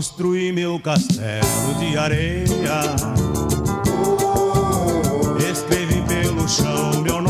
Construí meu castelo de areia. Escrevi pelo chão meu nome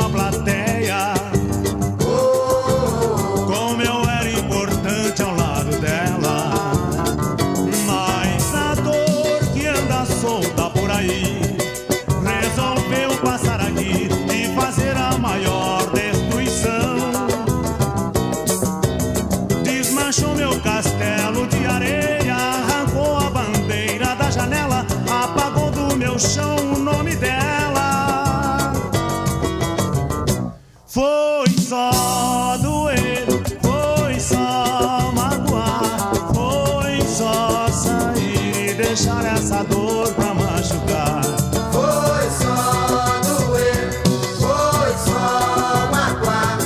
uma plateia. Como eu era importante ao lado dela. Mas a dor que anda solta por aí resolveu passar aqui e fazer a maior destruição. Desmanchou meu castelo de areia, arrancou a bandeira da janela, apagou do meu chão essa dor pra machucar. Foi só doer, foi só magoar,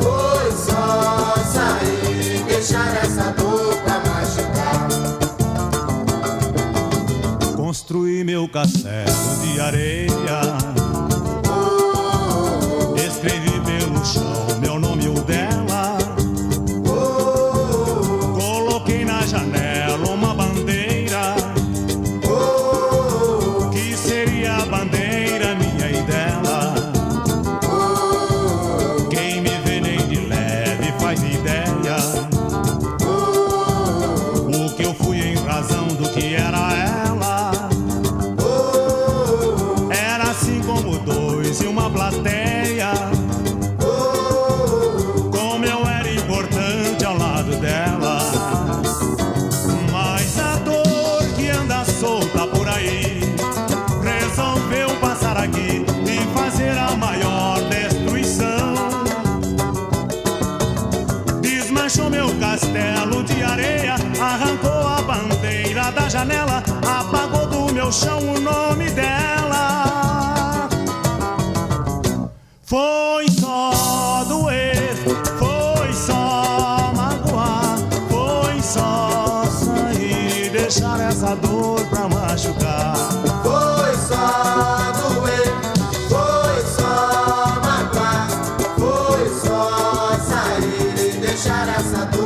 foi só sair deixar essa dor pra machucar. Construí meu castelo de areia. Plateia. Como eu era importante ao lado dela. Mas a dor que anda solta por aí resolveu passar aqui e fazer a maior destruição. Desmanchou meu castelo de areia, arrancou a bandeira da janela, apagou do meu chão o nome deixar essa dor pra machucar. Foi só doer, foi só matar, foi só sair e deixar essa dor.